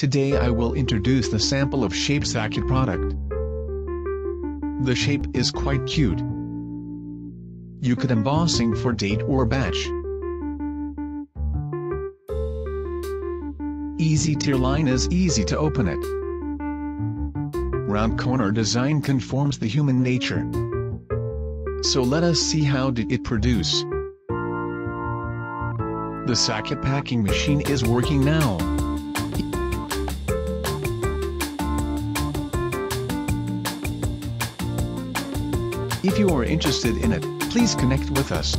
Today I will introduce the sample of Shape Sachet product. The shape is quite cute. You could embossing for date or batch. Easy tear line is easy to open it. Round corner design conforms the human nature. So let us see how did it produce. The Sachet packing machine is working now. If you are interested in it, please connect with us.